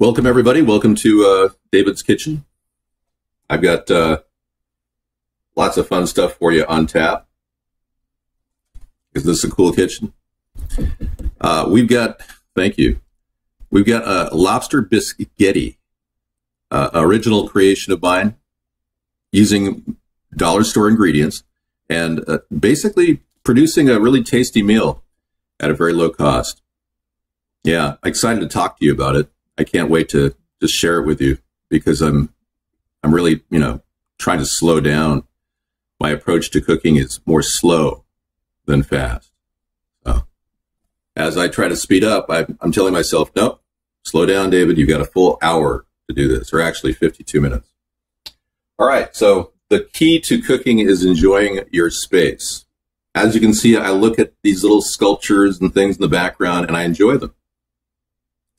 Welcome, everybody. Welcome to uh, David's Kitchen. I've got uh, lots of fun stuff for you on tap. Is this a cool kitchen? Uh, we've got, thank you. We've got a lobster bisqghetti, uh, original creation of mine, using dollar store ingredients and uh, basically producing a really tasty meal at a very low cost. Yeah, excited to talk to you about it. I can't wait to just share it with you because I'm I'm really, you know, trying to slow down. My approach to cooking is more slow than fast. So as I try to speed up, I, I'm telling myself, no, slow down, David. You've got a full hour to do this, or actually 52 minutes. All right. So the key to cooking is enjoying your space. As you can see, I look at these little sculptures and things in the background and I enjoy them.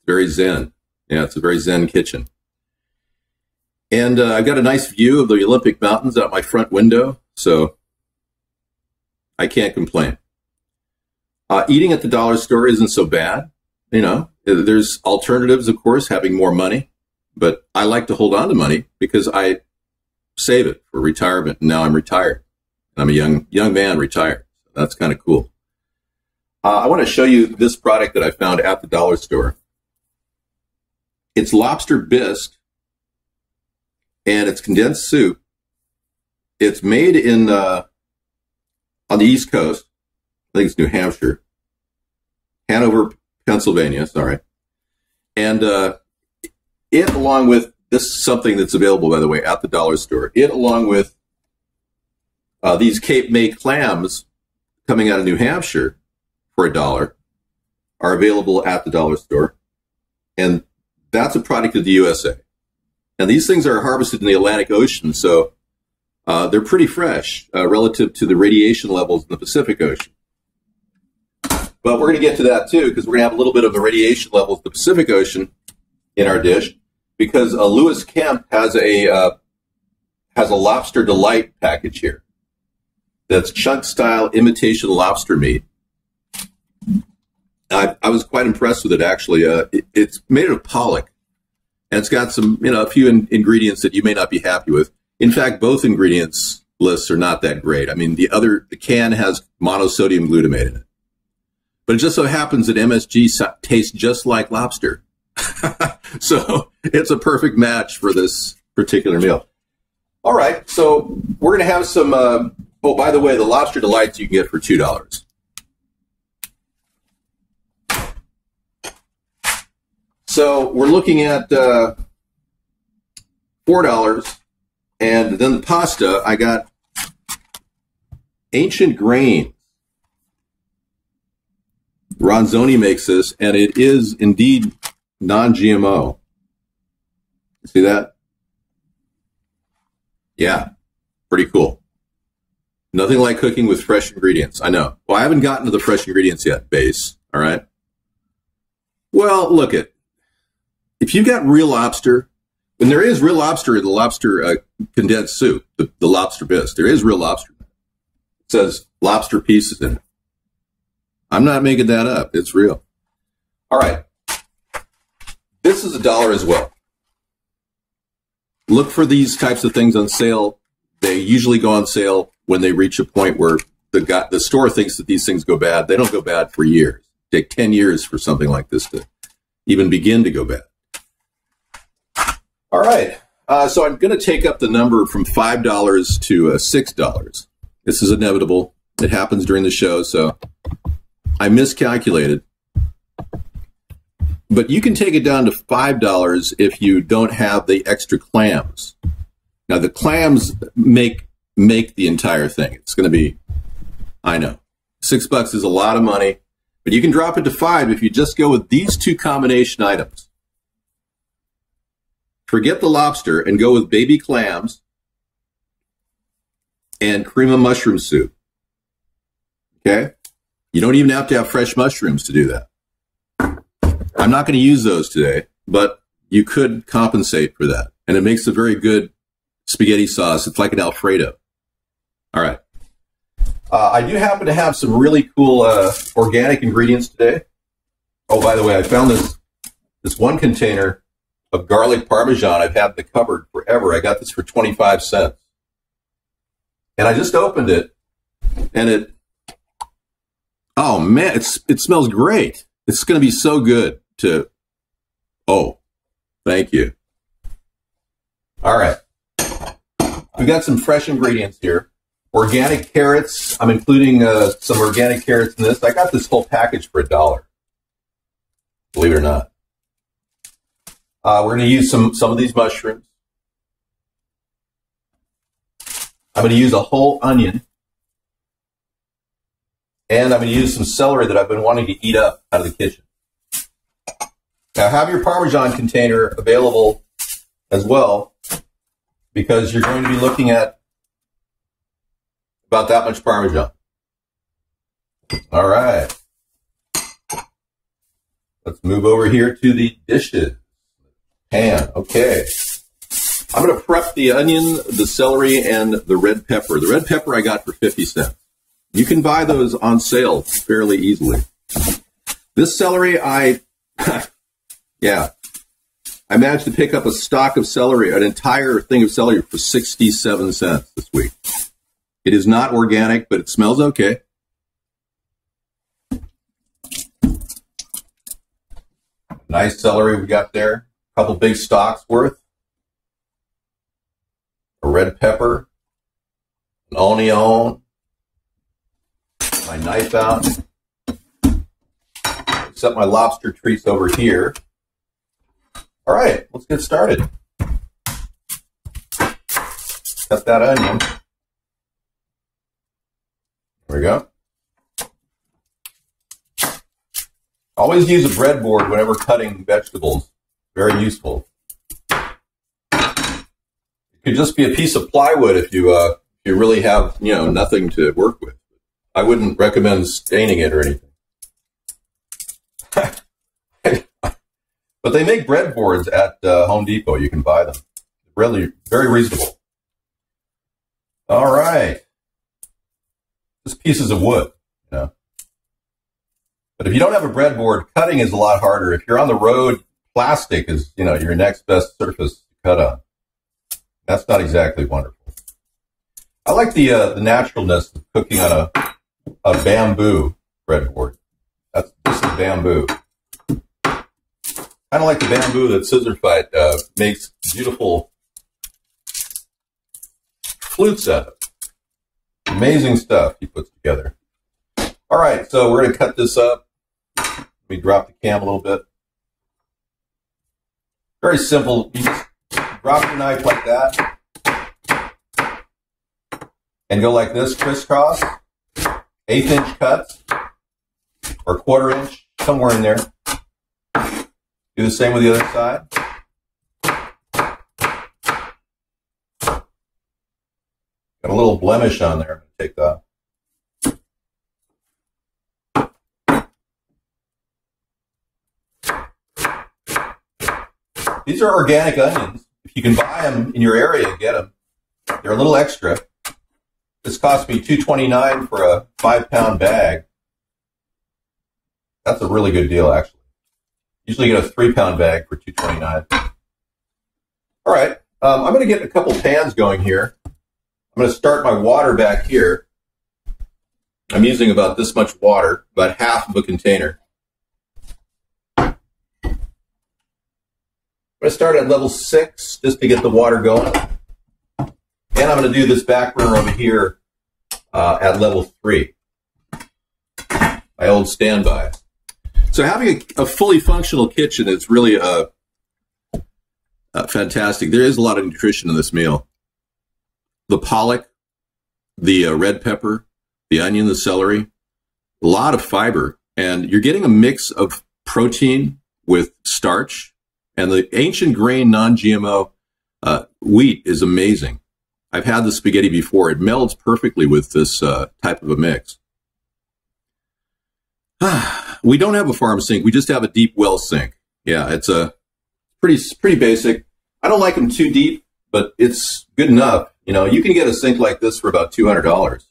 Very zen. Yeah, it's a very zen kitchen. And uh, I've got a nice view of the Olympic Mountains out my front window, so I can't complain. Uh, eating at the dollar store isn't so bad. You know, there's alternatives, of course, having more money, but I like to hold on to money because I save it for retirement. And now I'm retired. I'm a young young man retired. That's kind of cool. Uh, I want to show you this product that I found at the dollar store. It's lobster bisque, and it's condensed soup. It's made in uh, on the East Coast. I think it's New Hampshire, Hanover, Pennsylvania. Sorry, and uh, it along with this is something that's available, by the way, at the dollar store. It along with uh, these Cape May clams coming out of New Hampshire for a dollar are available at the dollar store, and that's a product of the USA. And these things are harvested in the Atlantic Ocean, so uh, they're pretty fresh uh, relative to the radiation levels in the Pacific Ocean. But we're going to get to that too, because we're going to have a little bit of the radiation levels in the Pacific Ocean in our dish, because uh, Louis Kemp has a uh, has a lobster delight package here. That's chunk style imitation lobster meat. I, I was quite impressed with it actually. Uh, it, it's made of pollock, and it's got some, you know, a few in, ingredients that you may not be happy with. In fact, both ingredients lists are not that great. I mean, the other the can has monosodium glutamate in it, but it just so happens that MSG tastes just like lobster, so it's a perfect match for this particular meal. All right, so we're going to have some. Uh, oh, by the way, the lobster delights you can get for two dollars. So we're looking at uh, four dollars, and then the pasta. I got ancient grain. Ronzoni makes this, and it is indeed non-GMO. See that? Yeah, pretty cool. Nothing like cooking with fresh ingredients. I know. Well, I haven't gotten to the fresh ingredients yet, base. All right. Well, look at if you got real lobster, and there is real lobster in the lobster uh, condensed soup, the, the lobster bisque, there is real lobster. It says lobster pieces in it. I'm not making that up. It's real. All right. This is a dollar as well. Look for these types of things on sale. They usually go on sale when they reach a point where the guy, the store thinks that these things go bad. They don't go bad for years. It take 10 years for something like this to even begin to go bad. All right. Uh, so I'm going to take up the number from $5 to uh, $6. This is inevitable. It happens during the show, so I miscalculated. But you can take it down to $5 if you don't have the extra clams. Now the clams make make the entire thing. It's going to be I know. 6 bucks is a lot of money, but you can drop it to 5 if you just go with these two combination items forget the lobster and go with baby clams and cream of mushroom soup. Okay? You don't even have to have fresh mushrooms to do that. I'm not going to use those today, but you could compensate for that. And it makes a very good spaghetti sauce. It's like an Alfredo. All right. Uh, I do happen to have some really cool uh, organic ingredients today. Oh, by the way, I found this this one container of garlic parmesan I've had in the cupboard forever. I got this for 25 cents. And I just opened it and it, oh man, it's, it smells great. It's going to be so good to, oh, thank you. All right. We got some fresh ingredients here. Organic carrots. I'm including uh, some organic carrots in this. I got this whole package for a dollar. Believe it or not. Uh, we're going to use some, some of these mushrooms. I'm going to use a whole onion. And I'm going to use some celery that I've been wanting to eat up out of the kitchen. Now have your Parmesan container available as well because you're going to be looking at about that much Parmesan. All right. Let's move over here to the dishes. Pan. Okay. I'm going to prep the onion, the celery, and the red pepper. The red pepper I got for 50 cents. You can buy those on sale fairly easily. This celery, I, yeah, I managed to pick up a stock of celery, an entire thing of celery for 67 cents this week. It is not organic, but it smells okay. Nice celery we got there. Couple big stalks worth. A red pepper. An onion. My knife out. Set my lobster treats over here. All right, let's get started. Cut that onion. There we go. Always use a breadboard whenever cutting vegetables. Very useful. It could just be a piece of plywood if you uh, you really have you know nothing to work with. I wouldn't recommend staining it or anything. but they make breadboards at uh, Home Depot. You can buy them. Really, very reasonable. All right. Just pieces of wood, you know. But if you don't have a breadboard, cutting is a lot harder. If you're on the road, plastic is, you know, your next best surface to cut on. That's not exactly wonderful. I like the uh, the naturalness of cooking on a a bamboo breadboard. That's this is bamboo. Kind of like the bamboo that Scissor Fight uh, makes beautiful flutes out of. Amazing stuff he puts together. All right, so we're going to cut this up. Let me drop the cam a little bit. Very simple. You just drop your knife like that and go like this, crisscross, eighth inch cuts or quarter inch, somewhere in there. Do the same with the other side. Got a little blemish on there. I'm going to take that. These are organic onions. If you can buy them in your area, get them. They're a little extra. This cost me two twenty nine for a five pound bag. That's a really good deal, actually. Usually you get a three pound bag for two twenty nine. All right, um, I'm going to get a couple pans going here. I'm going to start my water back here. I'm using about this much water, about half of a container. I'm going to start at level six just to get the water going. And I'm going to do this back burner over here uh, at level three. My old standby. So having a, a fully functional kitchen is really a, uh, fantastic. There is a lot of nutrition in this meal. The pollock, the uh, red pepper, the onion, the celery, a lot of fiber. And you're getting a mix of protein with starch and the ancient grain non-GMO uh, wheat is amazing. I've had the spaghetti before. It melds perfectly with this uh, type of a mix. we don't have a farm sink. We just have a deep well sink. Yeah, it's a pretty pretty basic. I don't like them too deep, but it's good enough. You know, you can get a sink like this for about two hundred dollars.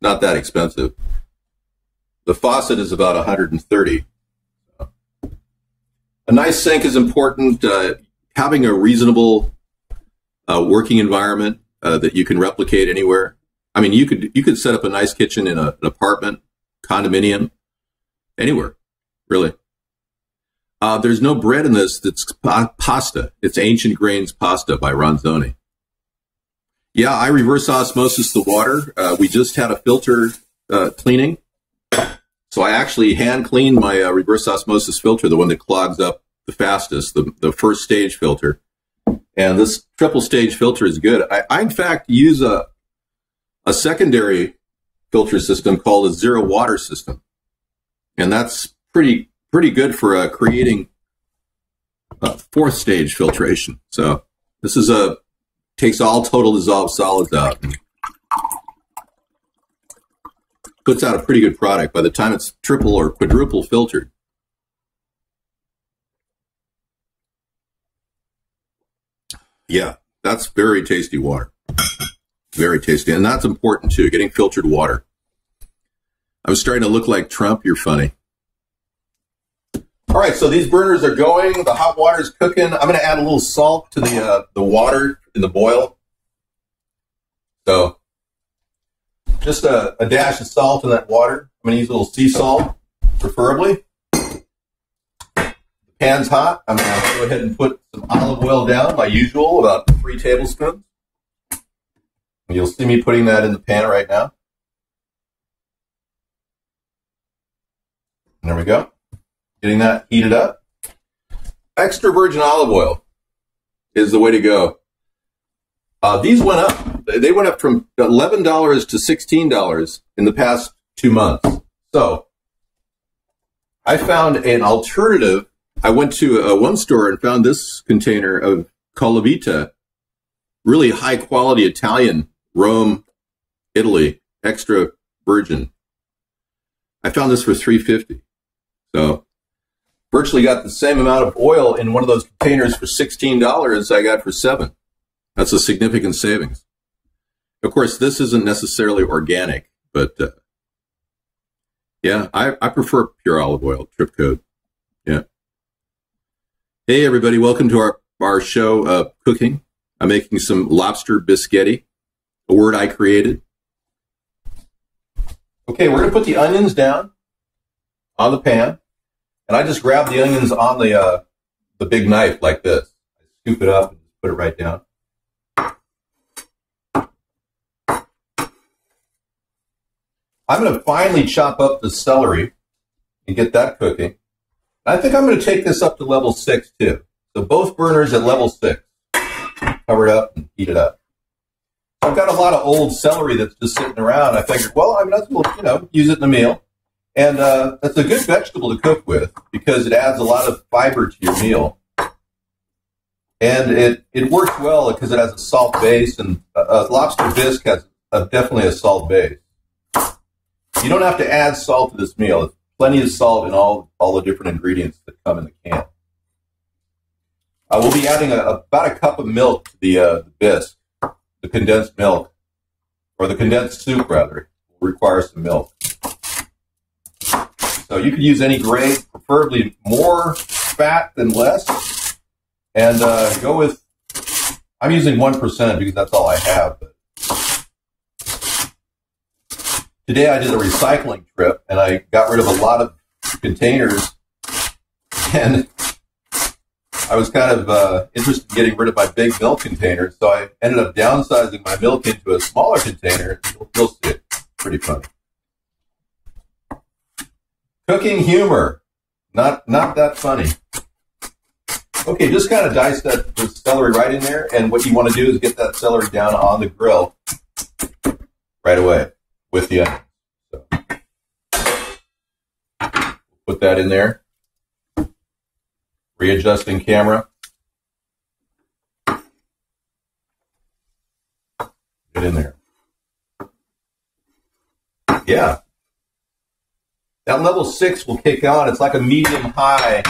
Not that expensive. The faucet is about 130. A nice sink is important. Uh, having a reasonable uh, working environment uh, that you can replicate anywhere. I mean, you could you could set up a nice kitchen in a, an apartment, condominium, anywhere, really. Uh, there's no bread in this. That's pa- pasta. It's ancient grains pasta by Ronzoni. Yeah, I reverse osmosis the water. Uh, we just had a filter uh, cleaning, so I actually hand cleaned my uh, reverse osmosis filter, the one that clogs up the fastest, the the first stage filter. And this triple stage filter is good. I, I in fact use a a secondary filter system called a zero water system, and that's pretty pretty good for uh, creating fourth stage filtration. So this is a takes all total dissolved solids out. Puts out a pretty good product by the time it's triple or quadruple filtered. Yeah, that's very tasty water. Very tasty. And that's important too, getting filtered water. I'm starting to look like Trump. You're funny. All right, so these burners are going. The hot water is cooking. I'm going to add a little salt to the uh, the water in the boil. So just a, a dash of salt in that water. I'm going to use a little sea salt, preferably. The pan's hot. I'm going to go ahead and put some olive oil down, my usual, about three tablespoons. You'll see me putting that in the pan right now. There we go. Getting that heated up. Extra virgin olive oil is the way to go. Uh, these went up. They went up from $11 to $16 in the past two months. So I found an alternative. I went to a one store and found this container of Colavita, really high quality Italian Rome, Italy, extra virgin. I found this for 350. So virtually got the same amount of oil in one of those containers for $16 I got for seven. That's a significant savings. Of course, this isn't necessarily organic, but uh, yeah, I, I prefer pure olive oil, trip code. Yeah. Hey, everybody, welcome to our, our show, uh, Cooking. I'm making some lobster bisqghetti, a word I created. Okay, we're going to put the onions down on the pan. And I just grab the onions on the uh, the big knife like this. I scoop it up and put it right down. I'm going to finely chop up the celery and get that cooking. I think I'm going to take this up to level six too. So both burners at level six. Cover it up and heat it up. I've got a lot of old celery that's just sitting around. I figured, well, I mean, that's cool, you know, use it in a meal. And uh, that's a good vegetable to cook with because it adds a lot of fiber to your meal. And it, it works well because it has a salt base, and uh, lobster bisque has a, definitely a salt base. You don't have to add salt to this meal. There's plenty of salt in all, all the different ingredients that come in the can. Uh, we'll be adding a, about a cup of milk to the, uh, the bisque, the condensed milk, or the condensed soup, rather. Will require some milk. So you could use any grade, preferably more fat than less, and uh, go with. I'm using one percent because that's all I have. But today I did a recycling trip and I got rid of a lot of containers, and I was kind of uh, interested in getting rid of my big milk container. so I ended up downsizing my milk into a smaller container. You'll, you'll see it. Pretty funny. Cooking humor. Not not that funny. Okay, just kind of dice that the celery right in there, and what you want to do is get that celery down on the grill right away with the onion. So, put that in there. Readjusting camera. Get in there. Yeah, that level six will kick on. It's like a medium high.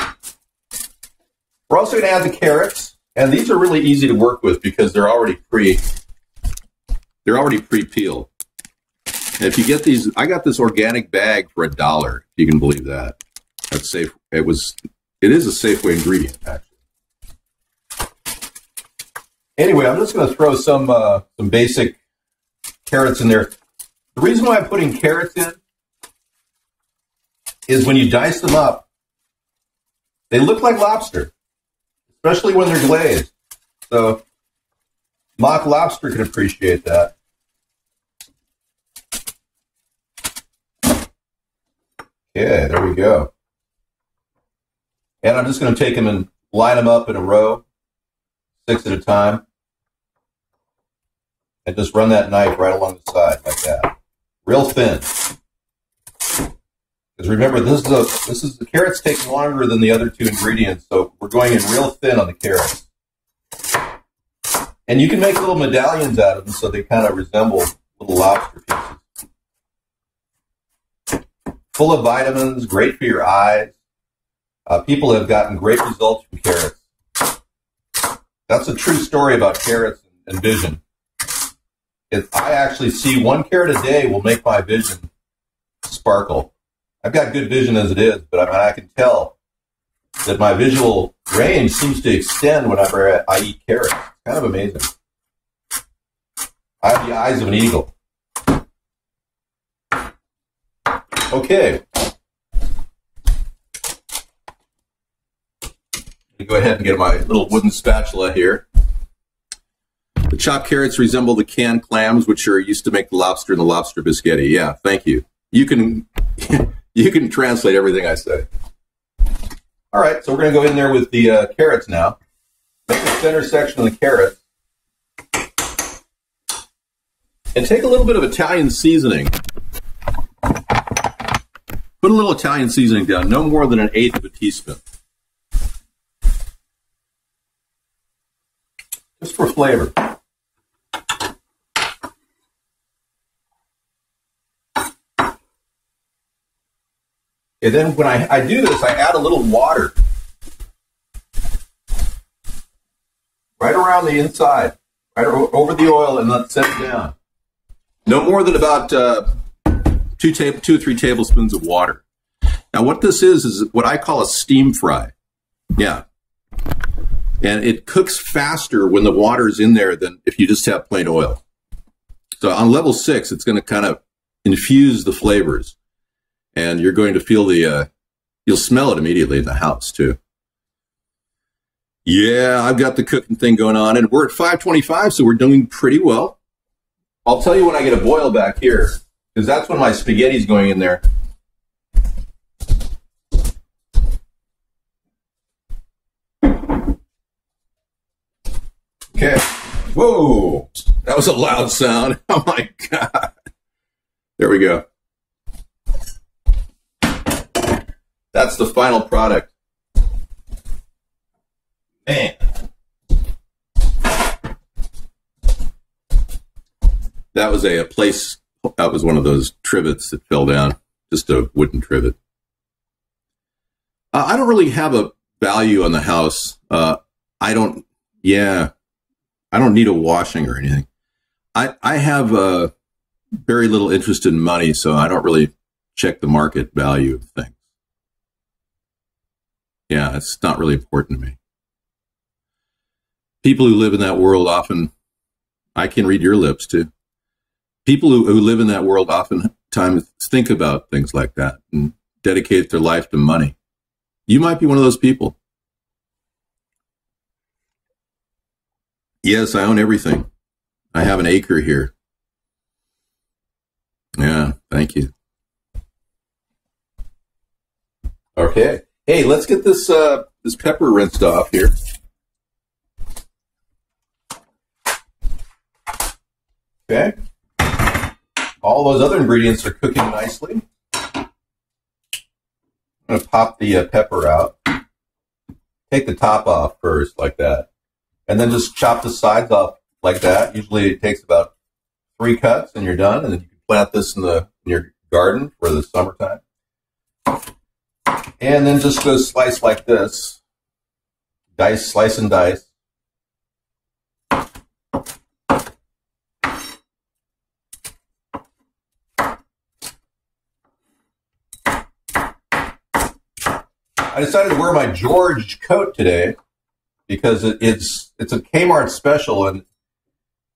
We're also going to add the carrots, and these are really easy to work with because they're already pre they're already pre peeled. If you get these, I got this organic bag for a dollar. If you can believe that. That's safe. It was It is a Safeway ingredient, actually. Anyway, I'm just going to throw some uh, some basic carrots in there. The reason why I'm putting carrots in is when you dice them up, they look like lobster, especially when they're glazed. So mock lobster can appreciate that. Okay, there we go. And I'm just going to take them and line them up in a row, six at a time. And just run that knife right along the side like that. Real thin. Because remember, this is a this is the carrots take longer than the other two ingredients, so we're going in real thin on the carrots. And you can make little medallions out of them so they kind of resemble little lobster pieces. Full of vitamins, great for your eyes. Uh, people have gotten great results from carrots. That's a true story about carrots and vision. If I actually see one carrot a day will make my vision sparkle. I've got good vision as it is, but I mean, I can tell that my visual range seems to extend whenever I eat carrots. It's kind of amazing. I have the eyes of an eagle. Okay. go ahead and get my little wooden spatula here. The chopped carrots resemble the canned clams, which are used to make the lobster and the lobster bisqghetti. Yeah, thank you. You can you can translate everything I say. All right, so we're going to go in there with the uh, carrots now. Make the center section of the carrot. And take a little bit of Italian seasoning. Put a little Italian seasoning down, no more than an eighth of a teaspoon. Just for flavor. And then when I, I do this, I add a little water right around the inside, right over the oil, and let it set down. No more than about uh, two, ta- two or three tablespoons of water. Now, what this is is what I call a steam fry. Yeah, and it cooks faster when the water is in there than if you just have plain oil. So on level six, it's going to kind of infuse the flavors and you're going to feel the uh, you'll smell it immediately in the house too. Yeah, I've got the cooking thing going on, and we're at 525, so we're doing pretty well. I'll tell you when I get a boil back here, because that's when my spaghetti's going in there. Okay. Whoa, that was a loud sound. Oh my God. There we go. That's the final product. Man. That was a, a place, that was one of those trivets that fell down, just a wooden trivet. Uh, I don't really have a value on the house. Uh, I don't, yeah, I don't need a washing or anything. I, I have uh, very little interest in money, so I don't really check the market value of things yeah, it's not really important to me. People who live in that world often, I can read your lips too. People who, who live in that world oftentimes think about things like that and dedicate their life to money. You might be one of those people. Yes, I own everything. I have an acre here. Yeah, thank you. Okay. Hey, let's get this uh, this pepper rinsed off here. Okay. All those other ingredients are cooking nicely. I'm going to pop the uh, pepper out. Take the top off first, like that. And then just chop the sides off like that. Usually it takes about three cuts and you're done. And then you can plant this in the in your garden for the summertime. And then just go slice like this. Dice, slice and dice. I decided to wear my George coat today because it, it's it's a Kmart special, and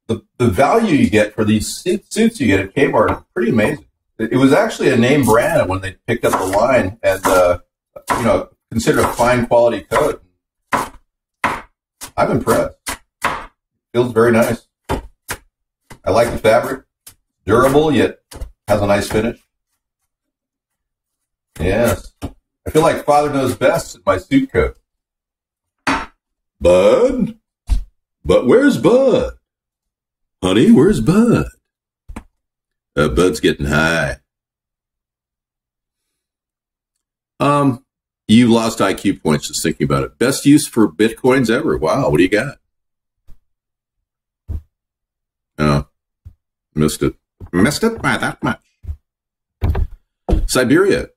the the value you get for these suits you get at Kmart is pretty amazing. It, it was actually a name brand when they picked up the line, and uh, you know, considered a fine quality coat. I'm impressed. Feels very nice. I like the fabric, durable yet has a nice finish. Yes. I feel like father knows best in my suit coat. Bud? But where's Bud? Honey, where's Bud? Uh, Bud's getting high. Um, you lost IQ points just thinking about it. Best use for bitcoins ever. Wow, what do you got? Oh, missed it. Missed it by that much. Siberia.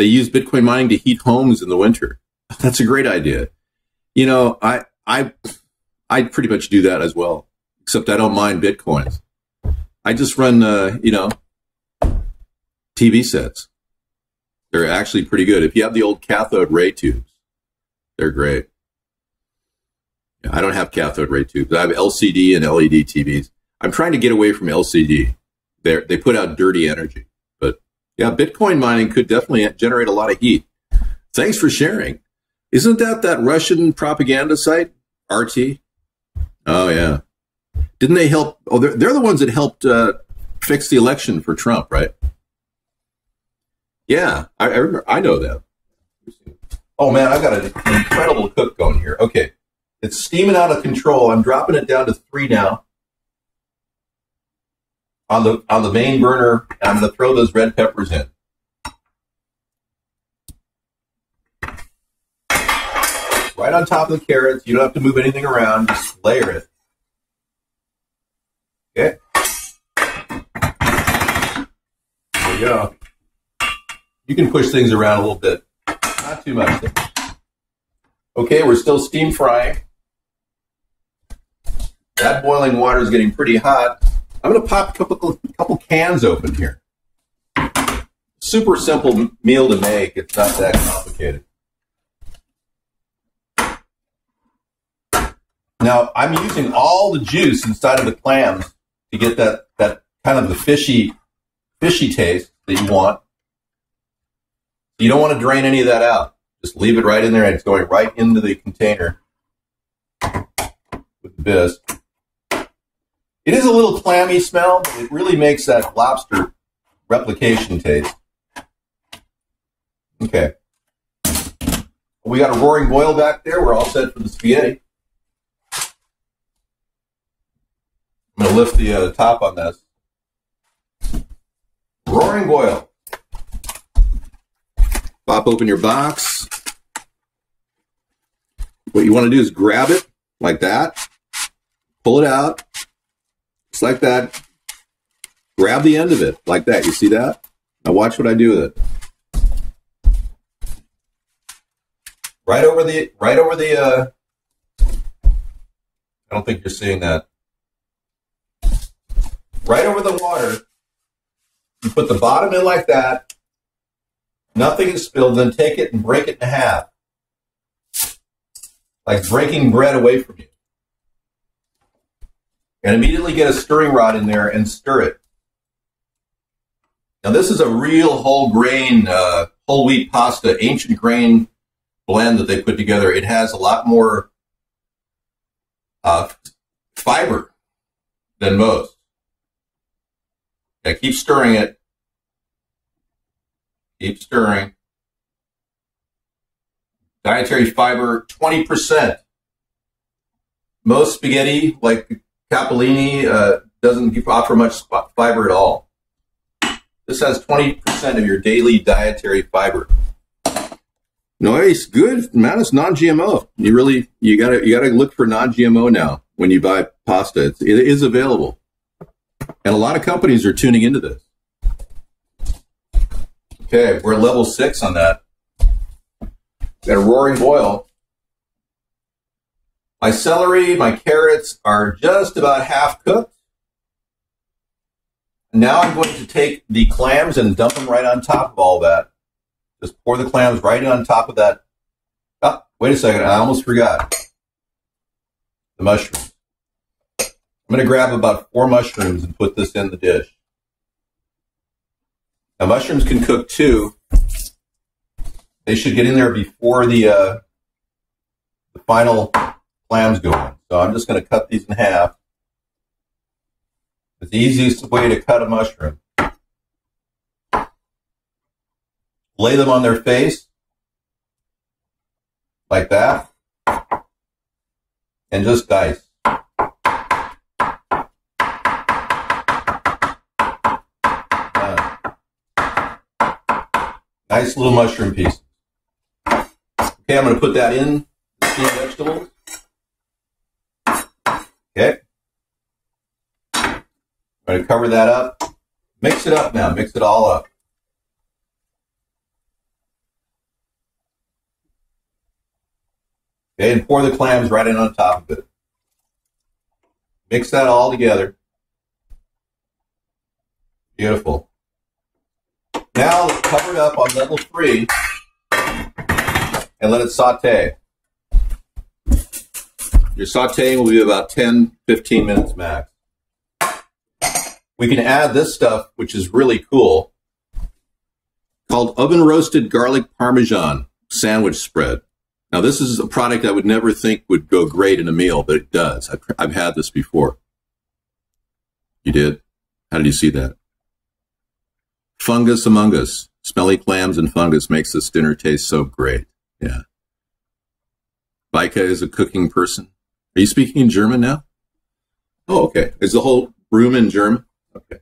They use Bitcoin mining to heat homes in the winter. That's a great idea. You know, I I I pretty much do that as well, except I don't mine Bitcoins. I just run, uh, you know, TV sets. They're actually pretty good. If you have the old cathode ray tubes, they're great. I don't have cathode ray tubes. I have LCD and LED TVs. I'm trying to get away from LCD. They they put out dirty energy. Yeah, Bitcoin mining could definitely generate a lot of heat. Thanks for sharing. Isn't that that Russian propaganda site, RT? Oh yeah. Didn't they help? Oh, they're, they're the ones that helped uh, fix the election for Trump, right? Yeah, I, I remember. I know them. Oh man, I've got an incredible cook going here. Okay, it's steaming out of control. I'm dropping it down to three now on the on the main burner. I'm going to throw those red peppers in. Right on top of the carrots. You don't have to move anything around. Just layer it. Okay. There you go. You can push things around a little bit. Not too much. Okay, we're still steam frying. That boiling water is getting pretty hot. I'm going to pop a couple, couple cans open here. Super simple meal to make. It's not that complicated. Now, I'm using all the juice inside of the clams to get that, that kind of the fishy, fishy taste that you want. You don't want to drain any of that out. Just leave it right in there and it's going right into the container with the bisque. It is a little clammy smell, but it really makes that lobster replication taste. Okay. We got a roaring boil back there. We're all set for the spaghetti. I'm going to lift the uh, top on this. Roaring boil. Pop open your box. What you want to do is grab it like that, pull it out, like that. Grab the end of it like that. You see that? Now watch what I do with it. Right over the, right over the, uh, I don't think you're seeing that. Right over the water. You put the bottom in like that. Nothing is spilled. Then take it and break it in half. Like breaking bread away from you and immediately get a stirring rod in there and stir it. Now this is a real whole grain, uh, whole wheat pasta, ancient grain blend that they put together. It has a lot more uh, fiber than most. Yeah, keep stirring it. Keep stirring. Dietary fiber, 20%. Most spaghetti, like Capellini uh, doesn't offer much fiber at all. This has 20% of your daily dietary fiber. Nice, good, man. It's non-GMO. You really you gotta you gotta look for non-GMO now when you buy pasta. It's, it is available, and a lot of companies are tuning into this. Okay, we're at level six on that. Got a roaring boil. My celery, my carrots are just about half cooked. Now I'm going to take the clams and dump them right on top of all that Just pour the clams right on top of that. Oh, wait a second. I almost forgot the mushrooms. I'm going to grab about four mushrooms and put this in the dish. Now, mushrooms can cook too. They should get in there before the, uh, the final clams go in. So I'm just going to cut these in half. It's the easiest way to cut a mushroom. Lay them on their face like that and just dice. Nice little mushroom piece. Okay, I'm going to put that in the steamed vegetables. Okay. I'm going to cover that up. Mix it up now. Mix it all up. Okay, and pour the clams right in on top of it. Mix that all together. Beautiful. Now cover it up on level three and let it saute. Your sauteing will be about 10, 15 minutes max. We can add this stuff, which is really cool, called oven roasted garlic parmesan sandwich spread. Now, this is a product I would never think would go great in a meal, but it does. I've, I've had this before. You did? How did you see that? Fungus among us. Smelly clams and fungus makes this dinner taste so great. Yeah. Baika is a cooking person. Are you speaking in German now? Oh, okay. Is the whole room in German? Okay.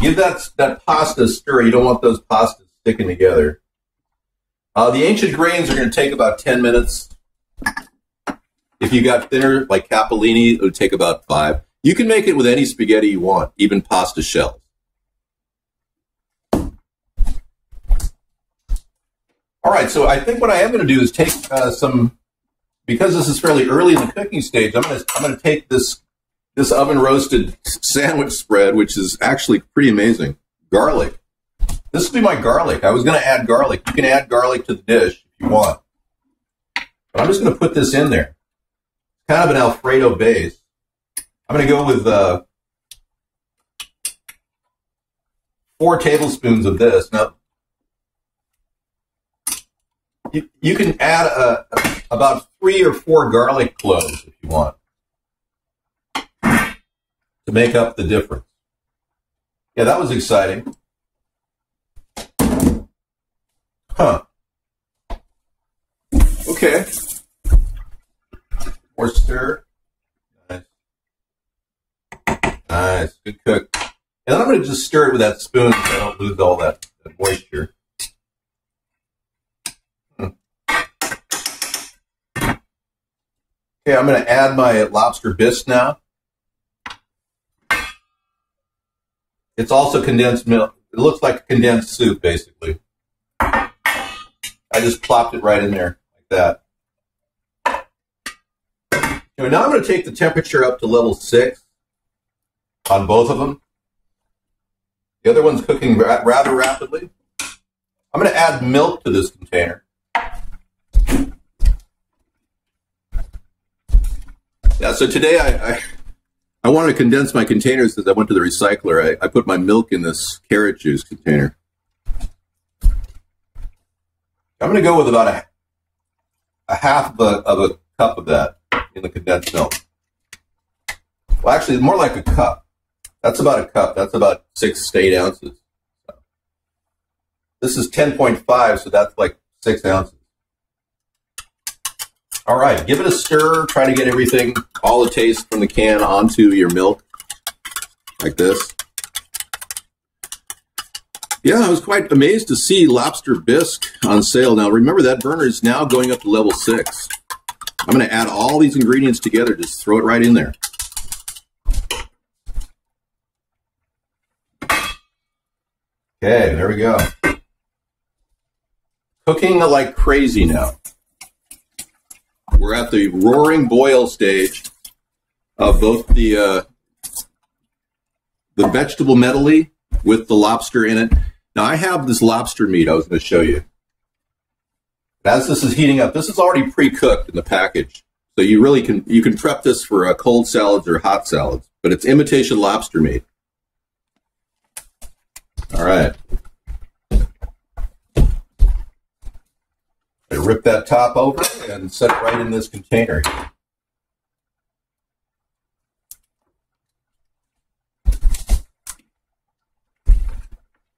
Give that, that pasta a stir. You don't want those pastas sticking together. Uh, the ancient grains are going to take about 10 minutes. If you got thinner, like capellini, it would take about five. You can make it with any spaghetti you want, even pasta shells. All right, so I think what I am going to do is take uh, some, because this is fairly early in the cooking stage. I'm going to I'm going to take this this oven roasted sandwich spread, which is actually pretty amazing. Garlic, this will be my garlic. I was going to add garlic. You can add garlic to the dish if you want. But I'm just going to put this in there. Kind of an Alfredo base. I'm going to go with uh, four tablespoons of this. Now, you, you can add a, a, about three or four garlic cloves if you want to make up the difference. Yeah, that was exciting. Huh. Okay. More stir. Nice. Nice. Good cook. And I'm going to just stir it with that spoon so I don't lose all that, that moisture. Okay, I'm going to add my lobster bisque now. It's also condensed milk. It looks like condensed soup, basically. I just plopped it right in there like that. Anyway, now I'm going to take the temperature up to level six on both of them. The other one's cooking ra rather rapidly. I'm going to add milk to this container. Yeah, so today I, I, I wanted to condense my containers because I went to the recycler. I, I put my milk in this carrot juice container. I'm going to go with about a, a half of a, of a cup of that in the condensed milk. Well, actually, more like a cup. That's about a cup. That's about six to eight ounces. This is 10.5, so that's like six ounces. All right, give it a stir. Try to get everything, all the taste from the can onto your milk, like this. Yeah, I was quite amazed to see lobster bisque on sale. Now, remember that burner is now going up to level six. I'm going to add all these ingredients together. Just throw it right in there. Okay, there we go. Cooking like crazy now. We're at the roaring boil stage of both the uh, the vegetable medley with the lobster in it Now I have this lobster meat I was going to show you. As this is heating up, this is already pre-cooked in the package. So you really can, you can prep this for uh, cold salads or hot salads, but it's imitation lobster meat. All right. I rip that top over and set it right in this container.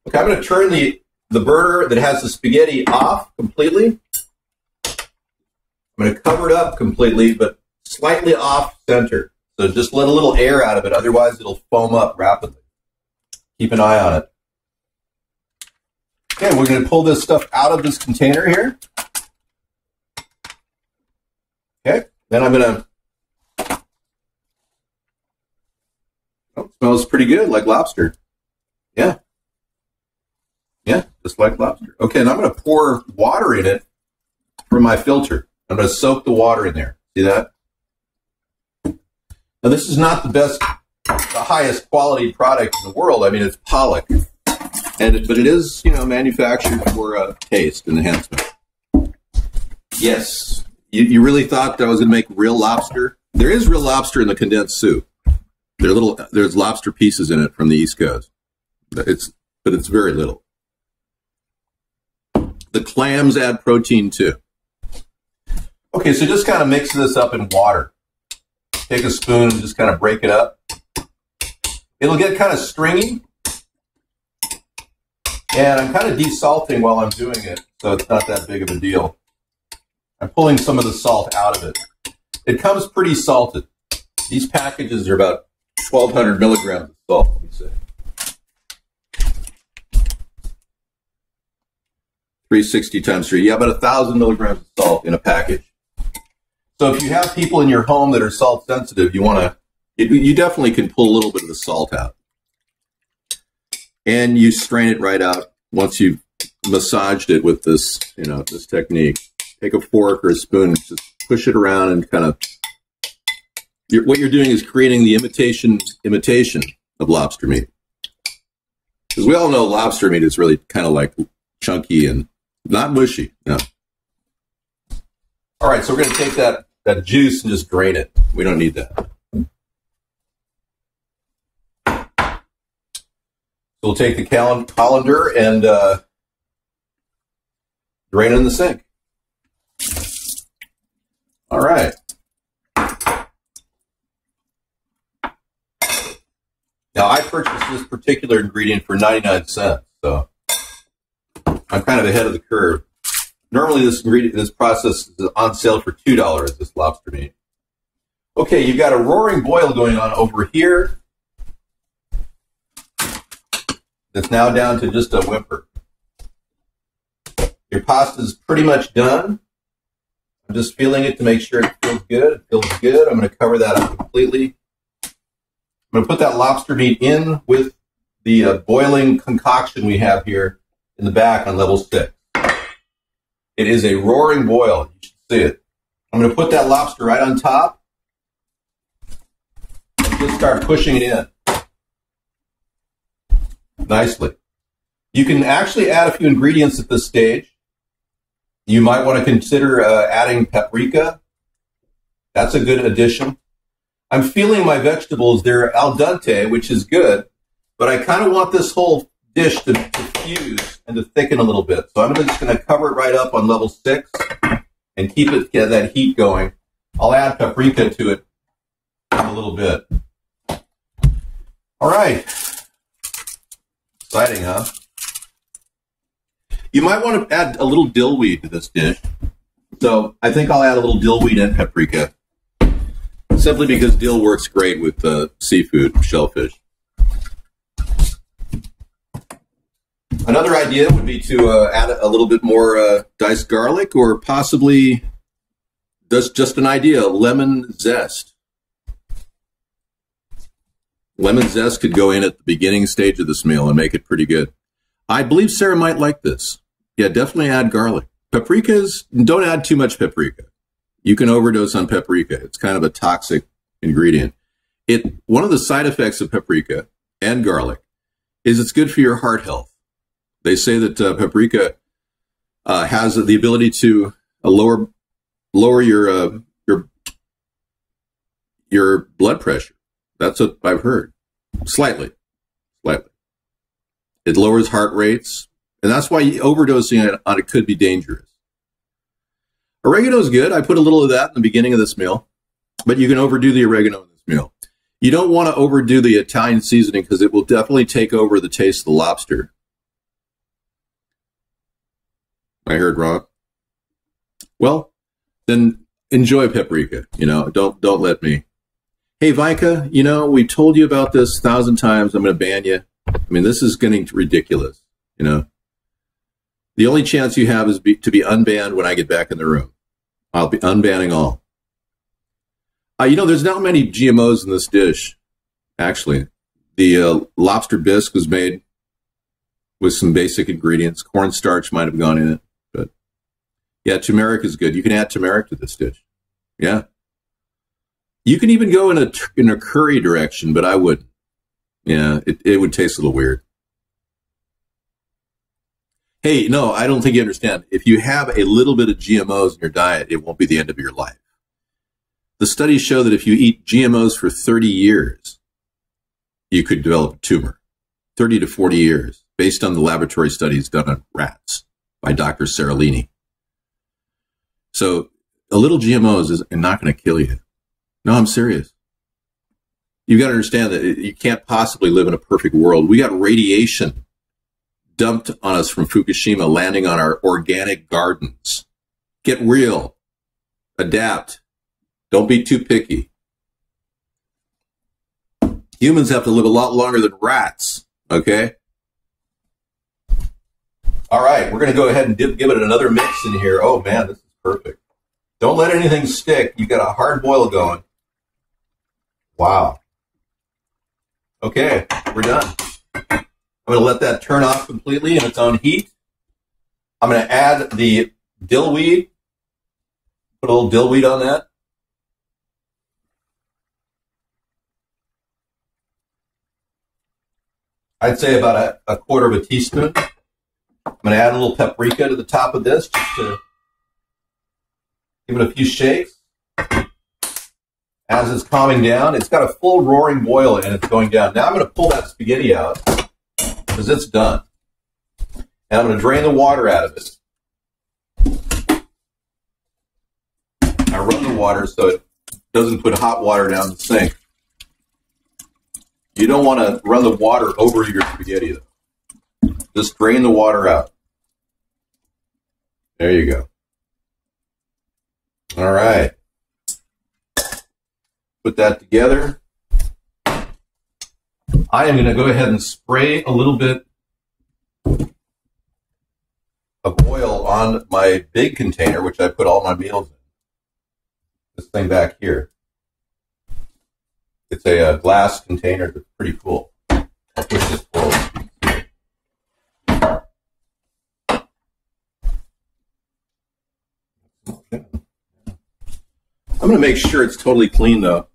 Okay, I'm going to turn the, the burner that has the spaghetti off completely. I'm going to cover it up completely, but slightly off center. So just let a little air out of it, otherwise it'll foam up rapidly. Keep an eye on it. Okay, we're going to pull this stuff out of this container here. Okay, then I'm to, oh, smells pretty good, like lobster. Yeah. Yeah, just like lobster. Okay, and I'm to pour water in it from my filter. I'm to soak the water in there. See that? Now, this is not the best, the highest quality product in the world. I mean, it's Pollock, and but it is, you know, manufactured for uh, taste enhancement. Yes, you, you really thought that I was going to make real lobster? There is real lobster in the condensed soup. There little. There's lobster pieces in it from the East Coast. It's, but it's very little. The clams add protein too. Okay, so just kind of mix this up in water. Take a spoon and just kind of break it up. It'll get kind of stringy. And I'm kind of desalting while I'm doing it, so it's not that big of a deal. I'm pulling some of the salt out of it. It comes pretty salted. These packages are about 1,200 milligrams of salt, let me say. 360 times 3. Yeah, about 1,000 milligrams of salt in a package. So if you have people in your home that are salt sensitive, you want to, you definitely can pull a little bit of the salt out. And you strain it right out once you've massaged it with this, you know, this technique. Take a fork or a spoon, just push it around and kind of, you're, what you're doing is creating the imitation, imitation of lobster meat. Because we all know lobster meat is really kind of like chunky and not mushy. No. All right, so we're going to take that, that juice and just drain it. We don't need that. So we'll take the colander and uh, drain it in the sink. All right. Now I purchased this particular ingredient for 99 cents, so I'm kind of ahead of the curve. Normally, this ingredient, this process is on sale for two dollars. This lobster meat. Okay, you've got a roaring boil going on over here. That's now down to just a whimper. Your pasta is pretty much done. I'm just feeling it to make sure it feels good. It feels good. I'm going to cover that up completely. I'm going to put that lobster meat in with the uh, boiling concoction we have here in the back on level six. It is a roaring boil. You should see it. I'm going to put that lobster right on top and just start pushing it in nicely. You can actually add a few ingredients at this stage. You might want to consider uh, adding paprika. That's a good addition. I'm feeling my vegetables. They're al dente, which is good, but I kind of want this whole dish to, to fuse and to thicken a little bit. So I'm just going to cover it right up on level six and keep it get that heat going. I'll add paprika to it in a little bit. All right. Exciting, huh? You might want to add a little dill weed to this dish. So I think I'll add a little dill weed and paprika. Simply because dill works great with uh, seafood, shellfish. Another idea would be to uh, add a little bit more uh, diced garlic or possibly just, just an idea, lemon zest. Lemon zest could go in at the beginning stage of this meal and make it pretty good. I believe Sarah might like this. Yeah, definitely add garlic. Paprikas, don't add too much paprika. You can overdose on paprika. It's kind of a toxic ingredient. It one of the side effects of paprika and garlic is it's good for your heart health They say that uh, paprika uh, has the ability to uh, lower lower your uh, your your blood pressure. That's what I've heard. Slightly, slightly. It lowers heart rates, and that's why overdosing on it could be dangerous. Oregano is good. I put a little of that in the beginning of this meal, but you can overdo the oregano in this meal. You don't want to overdo the Italian seasoning because it will definitely take over the taste of the lobster. I heard wrong. Well, then enjoy paprika. You know, don't don't let me. Hey, Vika, you know we've told you about this a thousand times. I'm going to ban you. I mean, this is getting ridiculous. You know, the only chance you have is be, to be unbanned when I get back in the room. I'll be unbanning all. Uh, you know, there's not many GMOs in this dish. Actually, the uh, lobster bisque was made with some basic ingredients. Cornstarch might have gone in it. But yeah, turmeric is good. You can add turmeric to this dish. Yeah. You can even go in a in a curry direction, but I wouldn't. Yeah, it, it would taste a little weird. Hey, no, I don't think you understand. If you have a little bit of GMOs in your diet, it won't be the end of your life. The studies show that if you eat GMOs for 30 years, you could develop a tumor. 30 to 40 years, based on the laboratory studies done on rats by Dr. Seralini. So a little GMOs is not going to kill you. No, I'm serious. You've got to understand that you can't possibly live in a perfect world. We got radiation dumped on us from Fukushima landing on our organic gardens. Get real. Adapt. Don't be too picky. Humans have to live a lot longer than rats. Okay. All right. We're going to go ahead and give it another mix in here. Oh man, this is Perfect. Don't let anything stick. You've got a hard boil going. Wow. Okay, we're done. I'm going to let that turn off completely in its own heat. I'm going to add the dill weed. Put a little dill weed on that. I'd say about a, a quarter of a teaspoon. I'm going to add a little paprika to the top of this just to Give it a few shakes. As it's calming down, it's got a full roaring boil and it's going down. Now I'm going to pull that spaghetti out because it's done. And I'm going to drain the water out of it. I run the water so it doesn't put hot water down the sink. You don't want to run the water over your spaghetti though. Just drain the water out. There you go. All right. Put that together. I am going to go ahead and spray a little bit of oil on my big container, which I put all my meals in. This thing back here. It's a, a uh, glass container that's pretty cool. I'll push this forward. I'm going to make sure it's totally clean though.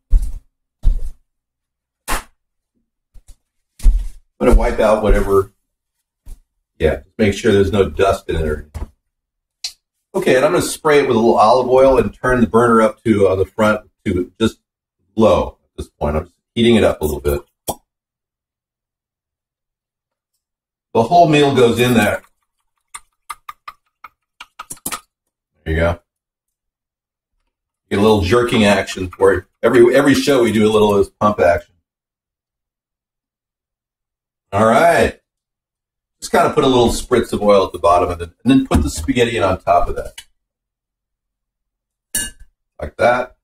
Going to wipe out whatever. Yeah, make sure there's no dust in it. Or okay, and I'm going to spray it with a little olive oil and turn the burner up to uh, the front to just low at this point. I'm heating it up a little bit. The whole meal goes in there. There you go get a little jerking action where every every show we do a little of this pump action. All right. Just kind of put a little spritz of oil at the bottom and then, and then put the spaghetti in on top of that. Like that.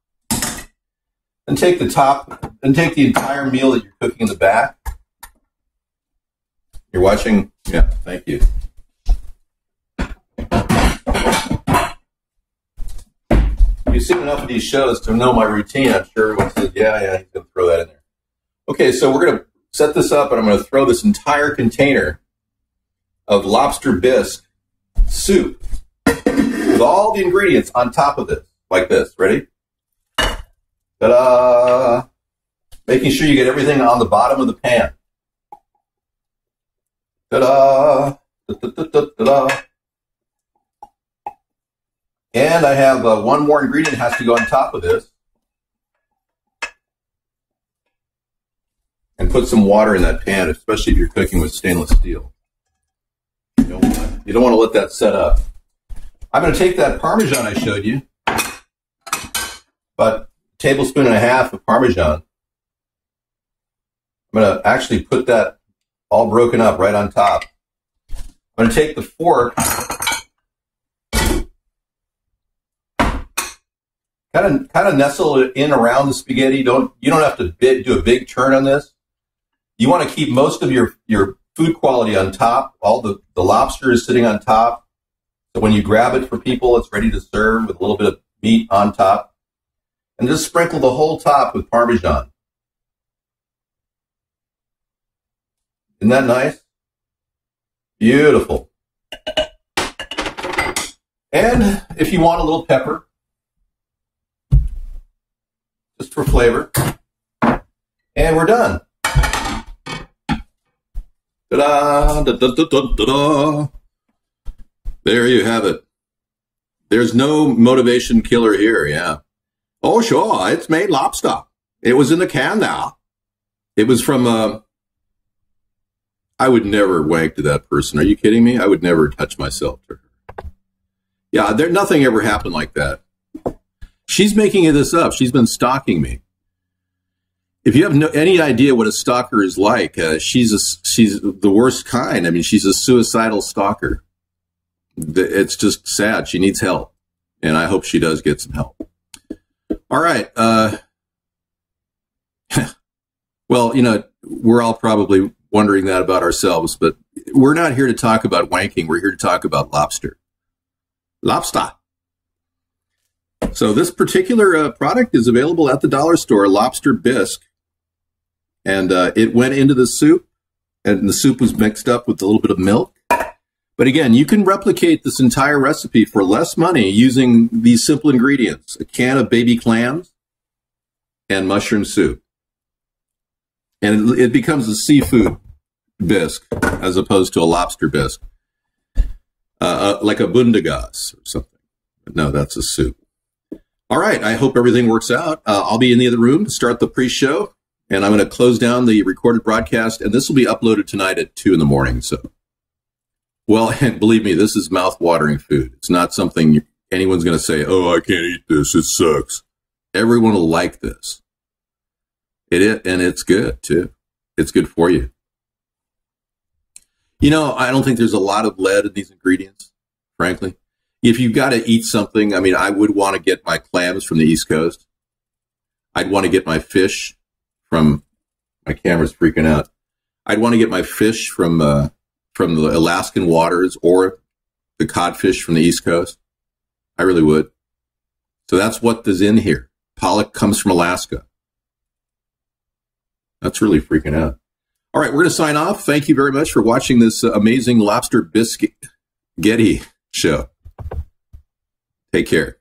And take the top and take the entire meal that you're cooking in the back. You're watching? Yeah, thank you. you've seen enough of these shows to know my routine, I'm sure everyone says, yeah, yeah, he's going to throw that in there. Okay, so we're going to set this up and I'm going to throw this entire container of lobster bisque soup with all the ingredients on top of this, like this. Ready? Ta-da! Making sure you get everything on the bottom of the pan. Ta-da! Da-da-da-da-da. And I have uh, one more ingredient has to go on top of this. And put some water in that pan, especially if you're cooking with stainless steel. You don't want, you don't want to let that set up. I'm going to take that Parmesan I showed you, about a tablespoon and a half of Parmesan. I'm going to actually put that all broken up right on top. I'm going to take the fork, kind of kind of nestle it in around the spaghetti. Don't you don't have to bit, do a big turn on this. You want to keep most of your your food quality on top. All the the lobster is sitting on top. So when you grab it for people, it's ready to serve with a little bit of meat on top. And just sprinkle the whole top with Parmesan. Isn't that nice? Beautiful. And if you want a little pepper, just for flavor. And we're done. Ta-da, da, da, da, da, da. There you have it. There's no motivation killer here, yeah. Oh, sure, it's made lobster. It was in the can now. It was from, uh, I would never wank to that person. Are you kidding me? I would never touch myself to her. Yeah, there, nothing ever happened like that. She's making this up. She's been stalking me. If you have no, any idea what a stalker is like, uh, she's a, she's the worst kind. I mean, she's a suicidal stalker. It's just sad. She needs help, and I hope she does get some help. All right. Uh, well, you know, we're all probably wondering that about ourselves, but we're not here to talk about wanking. We're here to talk about lobster. Lobster. So this particular uh, product is available at the dollar store, lobster bisque, and uh, it went into the soup, and the soup was mixed up with a little bit of milk. But again, you can replicate this entire recipe for less money using these simple ingredients: a can of baby clams and mushroom soup, and it, it becomes a seafood bisque as opposed to a lobster bisque, uh, uh, like a bundagas or something. No, that's a soup. All right. I hope everything works out. Uh, I'll be in the other room to start the pre-show, and I'm going to close down the recorded broadcast, and this will be uploaded tonight at two in the morning. So, well, and believe me, this is mouth-watering food. It's not something anyone's going to say, "Oh, I can't eat this. It sucks." Everyone will like this. It is, and it's good too. It's good for you. You know, I don't think there's a lot of lead in these ingredients, frankly if you've got to eat something, I mean, I would want to get my clams from the East Coast. I'd want to get my fish from my camera's freaking out. I'd want to get my fish from uh, from the Alaskan waters or the codfish from the East Coast. I really would. So that's what is in here. Pollock comes from Alaska. That's really freaking out. All right, we're going to sign off. Thank you very much for watching this uh, amazing lobster biscuit Getty show. Take care.